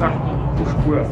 Tak, puškuje.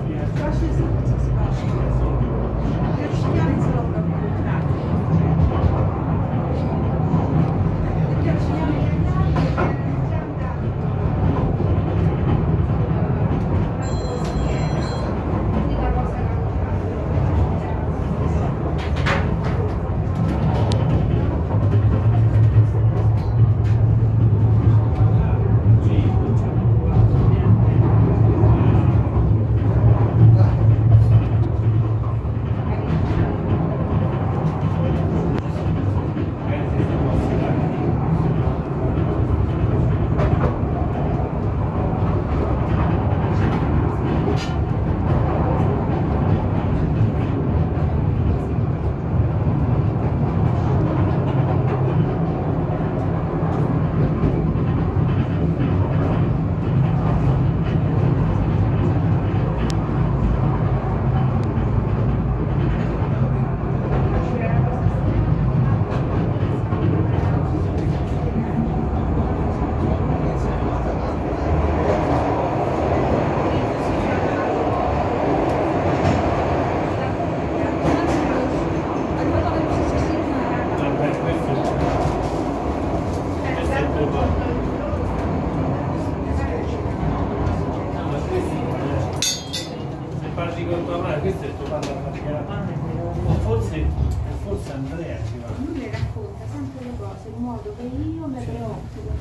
O forse, o forse Andrea ci va. Lui le racconta sempre le cose in modo che io me le occupo.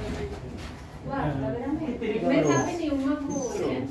Guarda, veramente, mi fa venire un amore.